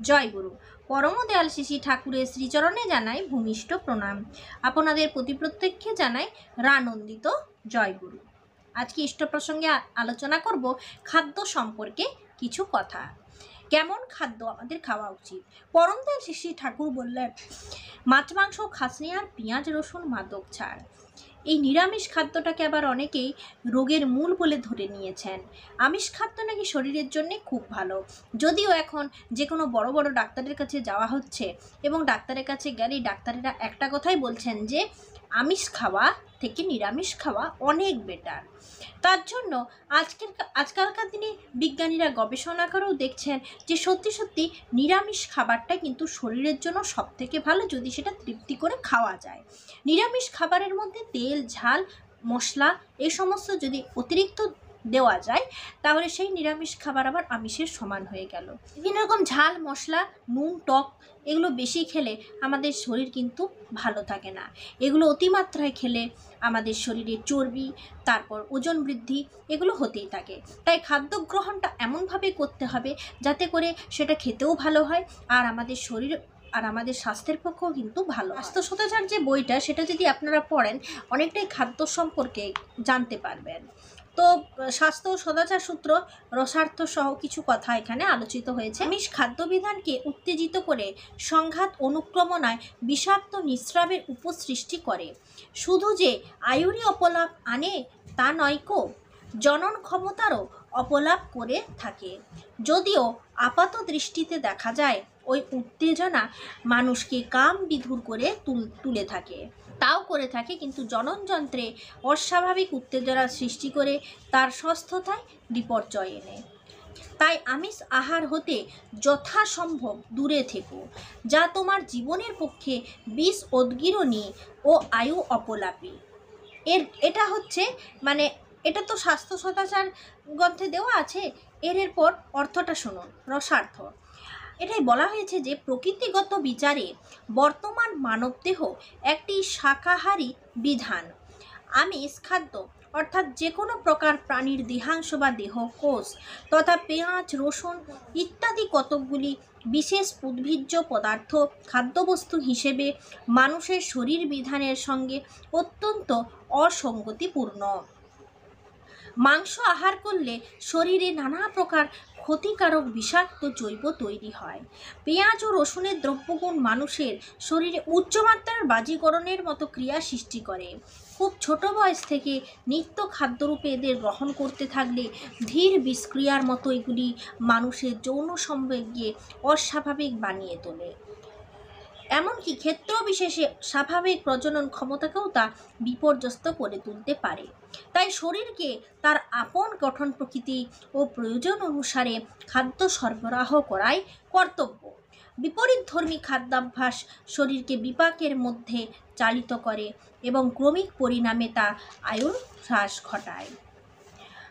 জয় গুরু। পরমদয়াল শিশি ঠাকুরের শ্রীচরণে জানাই ভূমিষ্ঠ প্রণাম। আপনাদের প্রতি প্রত্যেককে জানাই রানন্দিত জয় গুরু। আজকে ইষ্ট প্রসঙ্গে আলোচনা করব খাদ্য সম্পর্কে কিছু কথা। কেমন খাদ্য আমাদের খাওয়া উচিত? পরমদয়াল শিশি ঠাকুর বললেন, মাছ, মাংস, খাসনি আর পেঁয়াজ, রসুন মাদক ছাড়। এই নিরামিষ খাদ্যটাকে আবার অনেকেই রোগের মূল বলে ধরে নিয়েছেন। আমিষ খাদ্য নাকি শরীরের জন্য খুব ভালো। যদিও এখন যে কোনো বড় বড় ডাক্তারের কাছে যাওয়া হচ্ছে এবং ডাক্তারের কাছে গেলেই ডাক্তারেরা একটা কথাই বলছেন যে আমিষ খাওয়া থেকে নিরামিষ খাওয়া অনেক বেটার তার জন্য আজকের, আজকালকার দিনে বিজ্ঞানীরা গবেষণা করেও দেখছেন যে সত্যি সত্যি নিরামিষ খাবারটা কিন্তু শরীরের জন্য সব থেকে ভালো যদি সেটা তৃপ্তি করে খাওয়া যায়। নিরামিষ খাবারের মধ্যে তেল, ঝাল, মশলা এই সমস্ত যদি অতিরিক্ত দেওয়া যায়, তাহলে সেই নিরামিষ খাবার আবার আমিষের সমান হয়ে গেল। বিভিন্ন রকম ঝাল, মশলা, নুন, টক, এগুলো বেশি খেলে আমাদের শরীর কিন্তু ভালো থাকে না। এগুলো অতিমাত্রায় খেলে আমাদের শরীরে চর্বি, তারপর ওজন বৃদ্ধি, এগুলো হতেই থাকে। তাই খাদ্য গ্রহণটা এমনভাবে করতে হবে যাতে করে সেটা খেতেও ভালো হয় আর আমাদের শরীর আর আমাদের স্বাস্থ্যের পক্ষেও কিন্তু ভালো স্বাস্থ্য সদাচার যে বইটা, সেটা যদি আপনারা পড়েন, অনেকটাই খাদ্য সম্পর্কে জানতে পারবেন। তো, স্বাস্থ্য ও সদাচার সূত্র রসার্থ সহ কিছু কথা এখানে আলোচিত হয়েছে। আমিষ খাদ্যবিধানকে উত্তেজিত করে সংঘাত অনুক্রমণায় বিষাক্ত নিঃস্রাবের উপসৃষ্টি করে। শুধু যে আয়ুরই অপলাপ আনে তা নয় কো, জনন ক্ষমতারও অপলাপ করে থাকে। যদিও আপাত দৃষ্টিতে দেখা যায়, ওই উত্তেজনা মানুষকে কাম বিধুর করে তুল, তুলে থাকে। তাও করে থাকে, কিন্তু জননযন্ত্রে অস্বাভাবিক উত্তেজনা সৃষ্টি করে তার সুস্থতায় বিপর্যয় এনে। তাই আমিষ আহার হতে যথাসম্ভব দূরে থেকো, যা তোমার জীবনের পক্ষে বিষ উদ্গিরণী ও আয়ু অপলাপী। এর, এটা হচ্ছে মানে এটা তো স্বাস্থ্য সদাচার গ্রন্থে দেওয়া আছে, এর এরপর অর্থটা শুনুন, রসার্থ। এটাই বলা হয়েছে যে প্রকৃতিগত বিচারে বর্তমান মানবদেহ একটি শাকাহারী বিধান। আমিষ খাদ্য, অর্থাৎ যে কোনো প্রকার প্রাণীর দেহাংশ বা দেহ, কোষ তথা পেঁয়াজ, রসুন ইত্যাদি কতকগুলি বিশেষ উদ্ভিজ্জ পদার্থ খাদ্যবস্তু হিসেবে মানুষের শরীর বিধানের সঙ্গে অত্যন্ত অসঙ্গতিপূর্ণ। মাংস আহার করলে শরীরে নানা প্রকার ক্ষতিকারক বিষাক্ত জৈব তৈরি হয়। পেঁয়াজ ও রসুনের দ্রব্যগুণ মানুষের শরীরে উচ্চমাত্রার বাজিকরণের মতো ক্রিয়া সৃষ্টি করে। খুব ছোট বয়স থেকে নিত্য খাদ্যরূপে এদের গ্রহণ করতে থাকলে ধীর বিষক্রিয়ার মতো এগুলি মানুষের যৌন সম্বেগকে অস্বাভাবিক বানিয়ে তোলে। এমনকি ক্ষেত্র বিশেষে স্বাভাবিক প্রজনন ক্ষমতাকেও তা বিপর্যস্ত করে তুলতে পারে। তাই শরীরকে তার আপন গঠন প্রকৃতি ও প্রয়োজন অনুসারে খাদ্য সরবরাহ করাই কর্তব্য। বিপরীতধর্মী খাদ্যাভ্যাস শরীরকে বিপাকের মধ্যে চালিত করে এবং ক্রমিক পরিণামে তা আয়ুর হ্রাস ঘটায়।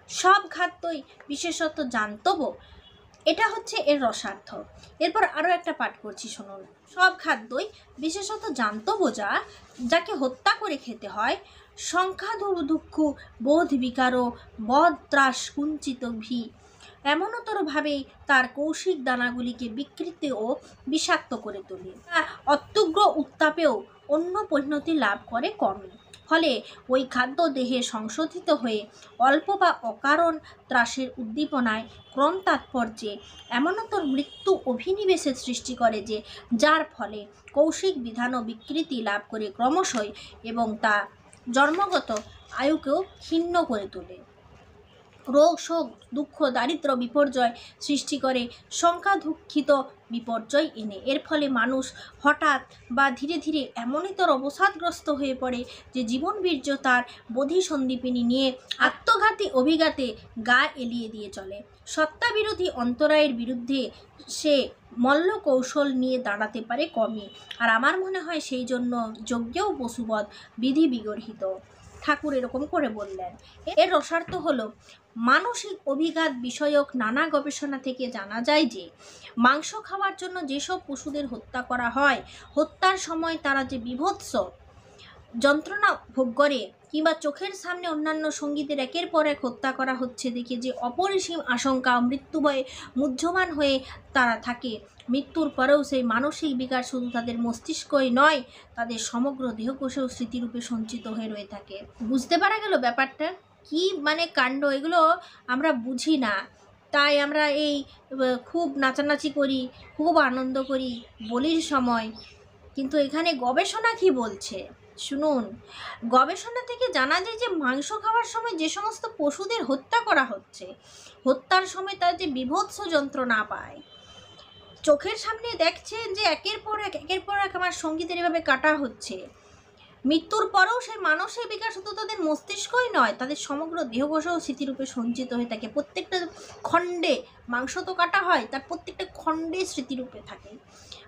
সব খাদ্যই বিশেষত জান্তব, এটা হচ্ছে এর রসার্থ। এরপর আরও একটা পাঠ করছি, শুনুন। সব খাদ্যই বিশেষত জান্ত যা, যাকে হত্যা করে খেতে হয় সংখ্যাধুর দুঃখ, বোধ বিকারও বধ ত্রাস কুঞ্চিত ভি। এমনতরভাবেই তার কৌশিক দানাগুলিকে বিকৃত ও বিষাক্ত করে তোলে। অত্যুগ্র উত্তাপেও অন্য পরিণতি লাভ করে কমে। ফলে ওই খাদ্য দেহে সংশোধিত হয়ে অল্প বা অকারণ ত্রাসের উদ্দীপনায় ক্রম তাৎপর্যে এমনতর মৃত্যু অভিনিবেশের সৃষ্টি করে যে, যার ফলে কৌশিক বিধান ও বিকৃতি লাভ করে ক্রমশই এবং তা জন্মগত আয়ুকেও ক্ষীণ করে তোলে। রোগ, শোক, দুঃখ দারিদ্র বিপর্যয় সৃষ্টি করে সংখ্যা দুঃখিত বিপর্যয় এনে। এর ফলে মানুষ হঠাৎ বা ধীরে ধীরে এমনইতর অবসাদগ্রস্ত হয়ে পড়ে যে জীবন বীর্য তার বোধি সন্দীপিনী নিয়ে আত্মঘাতী অভিঘাতে গা এলিয়ে দিয়ে চলে। সত্তা বিরোধী অন্তরায়ের বিরুদ্ধে সে মল্ল কৌশল নিয়ে দাঁড়াতে পারে কমই আর আমার মনে হয় সেই জন্য যজ্ঞেও পশুবধ বিধি বিগর্হিত। ঠাকুর এরকম করে বললেন। এর রসার্থ হলো, মানসিক অভিঘাত বিষয়ক নানা গবেষণা থেকে জানা যায় যে, মাংস খাওয়ার জন্য যেসব পশুদের হত্যা করা হয়, হত্যার সময় তারা যে বিভৎস যন্ত্রণা ভোগ করে কিংবা চোখের সামনে অন্যান্য সঙ্গীদের একের পর এক হত্যা করা হচ্ছে দেখে যে অপরিসীম আশঙ্কা মৃত্যুভয়ে মুহ্যমান হয়ে তারা থাকে। মৃত্যুর পরেও সেই মানসিক বিকার শুধু তাদের মস্তিষ্কই নয়, তাদের সমগ্র দেহকোষেও স্মৃতিরূপে সঞ্চিত হয়ে রয়ে থাকে। বুঝতে পারা গেল ব্যাপারটা? কি মানে কাণ্ড? এগুলো আমরা বুঝি না। তাই আমরা এই খুব নাচানাচি করি, খুব আনন্দ করি বলির সময়। কিন্তু এখানে গবেষণা কি বলছে? শুনুন, গবেষণা থেকে জানা যায় যে মাংস খাওয়ার সময় যে সমস্ত পশুদের হত্যা করা হচ্ছে, হত্যার সময় তার যে বিভৎস যন্ত্রণা পায়। চোখের সামনে দেখছেন যে একের পর এক, একের পর এক আমার সঙ্গীতের এভাবে কাটা হচ্ছে। মৃত্যুর পরেও সেই মানসিক বিকাশ শুধু তাদের মস্তিষ্কই নয়, তাদের সমগ্র দেহকোষও স্মৃতিরূপে সঞ্চিত হয়ে থাকে। প্রত্যেকটা খণ্ডে মাংস তো কাটা হয়, তার প্রত্যেকটা খণ্ডে স্মৃতিরূপে থাকে।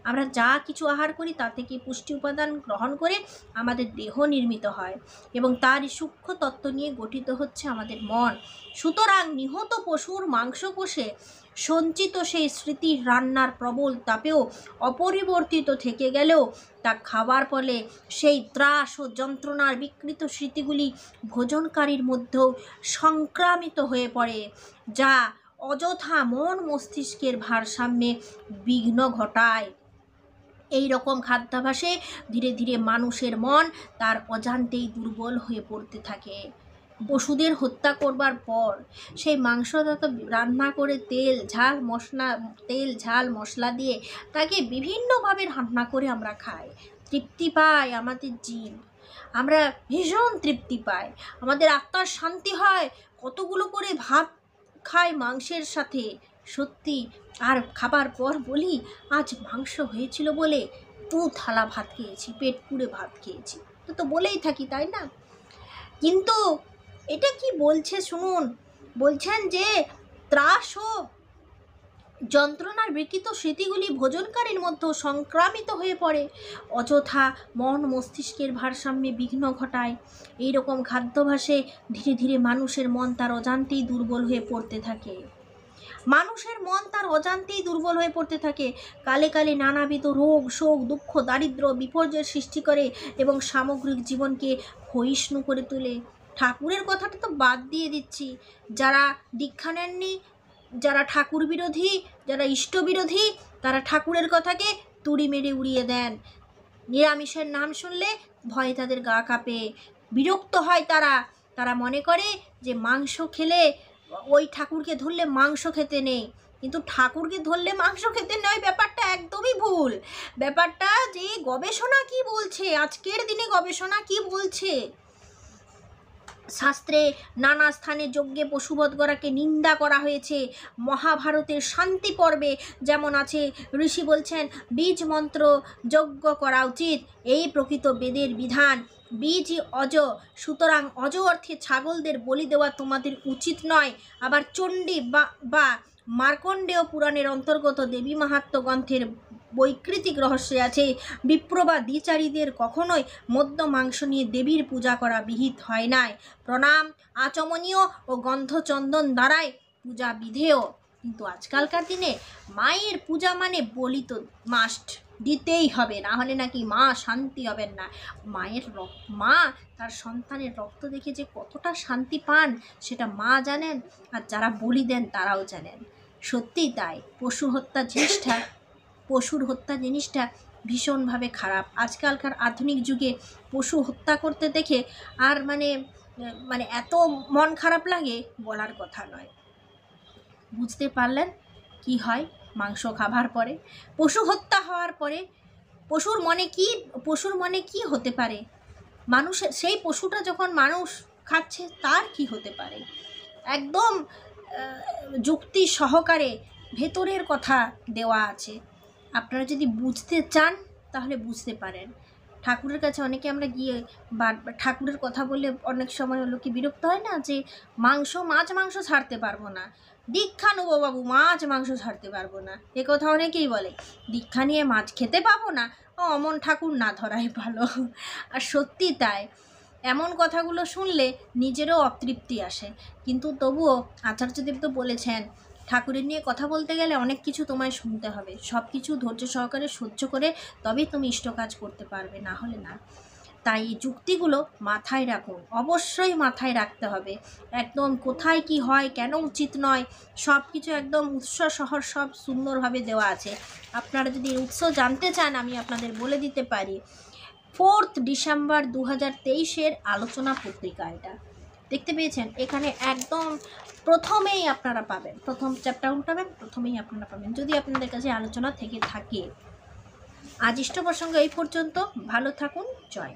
আমরা যা কিছু আহার করি তা থেকে পুষ্টি উপাদান গ্রহণ করে আমাদের দেহ নির্মিত হয় এবং তার সূক্ষ্ম তত্ত্ব নিয়ে গঠিত হচ্ছে আমাদের মন। সুতরাং নিহত পশুর মাংসকোষে সঞ্চিত সেই স্মৃতি রান্নার প্রবল তাপেও অপরিবর্তিত থেকে গেলেও তা খাওয়ার ফলে সেই ত্রাস ও যন্ত্রণার বিকৃত স্মৃতিগুলি ভোজনকারীর মধ্যেও সংক্রামিত হয়ে পড়ে, যা অযথা মন মস্তিষ্কের ভারসাম্যে বিঘ্ন ঘটায়। এই রকম খাদ্যাভাসে ধীরে ধীরে মানুষের মন তার অজান্তেই দুর্বল হয়ে পড়তে থাকে। পশুদের হত্যা করবার পর সেই মাংসটা তো রান্না করে তেল, ঝাল মশলা, তেল, ঝাল মশলা দিয়ে তাকে বিভিন্নভাবে রান্না করে আমরা খাই। তৃপ্তি পাই আমাদের জীব আমরা ভীষণ তৃপ্তি পাই। আমাদের আত্মার শান্তি হয়। কতগুলো করে ভাত খায় মাংসের সাথে। সত্যি আর খাবার পর বলি, আজ মাংস হয়েছিল বলে দু থালা ভাত খেয়েছি, পেট পুড়ে ভাত খেয়েছি। তো তো বলেই থাকি, তাই না? কিন্তু এটা কি বলছে শুনুন, বলছেন যে ত্রাস ও যন্ত্রণার বিকৃত স্মৃতিগুলি ভোজনকারীর মধ্যে সংক্রামিত হয়ে পড়ে। অযথা মন মস্তিষ্কের ভারসাম্যে বিঘ্ন ঘটায়। এই রকম খাদ্যাভাসে ধীরে ধীরে মানুষের মন তার অজান্তেই দুর্বল হয়ে পড়তে থাকে। মানুষের মন তার অজান্তেই দুর্বল হয়ে পড়তে থাকে। কালে কালে নানাবিধ রোগ, শোক, দুঃখ দারিদ্র বিপর্যয়ের সৃষ্টি করে এবং সামগ্রিক জীবনকে ক্ষয়িষ্ণু করে তোলে। ঠাকুরের কথাটা তো বাদ দিয়ে দিচ্ছি। যারা দীক্ষা নেননি, যারা ঠাকুর বিরোধী, যারা ইষ্ট বিরোধী, তারা ঠাকুরের কথাকে তুড়ি মেরে উড়িয়ে দেন। নিরামিষের নাম শুনলে ভয়ে তাদের গা কাঁপে। বিরক্ত হয় তারা। তারা মনে করে যে মাংস খেলে ওই ঠাকুরকে ধরলে মাংস খেতে নেই। কিন্তু ঠাকুরকে ধরলে মাংস খেতে নয় ব্যাপারটা একদমই ভুল। ব্যাপারটা যে গবেষণা কি বলছে? আজকের দিনে গবেষণা কি বলছে? শাস্ত্রে নানা স্থানে যজ্ঞে পশুবধ করাকে নিন্দা করা হয়েছে। মহাভারতের শান্তি পর্বে যেমন আছে, ঋষি বলছেন, বীজ মন্ত্র যজ্ঞ করা উচিত। এই প্রকৃত বেদের বিধান। বীজই অজ, সুতরাং অজ অর্থে ছাগলদের বলি দেওয়া তোমাদের উচিত নয়। আবার চণ্ডী বা বা মার্কণ্ডেয় পুরাণের অন্তর্গত দেবী মাহাত্ম্য গ্রন্থের বৈকৃতিক রহস্যে আছে। বিপ্র বা দ্বিচারীদের কখনোই মদ্য মাংস নিয়ে দেবীর পূজা করা বিহিত হয় নাই। প্রণাম, আচমনীয় ও গন্ধচন্দন দ্বারাই পূজা বিধেয়। কিন্তু আজকালকার দিনে মায়ের পূজা মানে বলি তো মাস্ট, দিতেই হবে, না হলে নাকি মা শান্তি হবেন না। মায়ের মা তার সন্তানের রক্ত দেখে যে কতটা শান্তি পান, সেটা মা জানেন আর যারা বলি দেন তারাও জানেন। সত্যিই তাই, পশু হত্যা জিনিসটা পশুর হত্যা জিনিসটা ভীষণভাবে খারাপ। আজকালকার আধুনিক যুগে পশু হত্যা করতে দেখে আর মানে মানে এত মন খারাপ লাগে বলার কথা নয়। বুঝতে পারলেন কি হয় মাংস খাবার পরে। পশু হত্যা হওয়ার পরে পশুর মনে কি, পশুর মনে কি হতে পারে? মানুষের সেই পশুটা যখন মানুষ খাচ্ছে তার কি হতে পারে? একদম যুক্তি সহকারে ভেতরের কথা দেওয়া আছে। আপনারা যদি বুঝতে চান, তাহলে বুঝতে পারেন। ঠাকুরের কাছে অনেকে আমরা গিয়ে ঠাকুরের কথা বললে অনেক সময় হলো কি বিরক্ত হয় না যে, মাংস, মাছ, মাংস ছাড়তে পারব না। দীক্ষা নেব বাবু, মাছ, মাংস ছাড়তে পারব না। এ কথা অনেকেই বলে, দীক্ষা নিয়ে মাছ খেতে পাবো না? অমন ঠাকুর না ধরাই ভালো। আর সত্যি তাই। এমন কথাগুলো শুনলে নিজেরও অতৃপ্তি আসে। কিন্তু তবুও আচার্যদেব তো বলেছেন, ঠাকুরের নিয়ে কথা বলতে গেলে অনেক কিছু তোমায় শুনতে হবে। সব কিছু ধৈর্য সহকারে সহ্য করে তবেই তুমি ইষ্ট কাজ করতে পারবে, না হলে না। তাই এই যুক্তিগুলো মাথায় রাখুন অবশ্যই মাথায় রাখতে হবে। একদম কোথায় কি হয়, কেন উচিত নয় সব কিছু একদম উৎস শহর সব সুন্দরভাবে দেওয়া আছে। আপনারা যদি উৎস জানতে চান, আমি আপনাদের বলে দিতে পারি। ফোর্থ ডিসেম্বর দু হাজার তেইশের আলোচনা পত্রিকা এটা। দেখতে পেয়েছেন, এখানে একদম প্রথমেই আপনারা পাবেন, প্রথম চ্যাপ্টার উল্টাবেন প্রথমেই আপনারা পাবেন, যদি আপনাদের কাছে আলোচনা থেকে থাকে। আজ ইষ্ট প্রসঙ্গ এই পর্যন্ত, ভালো থাকুন, জয়।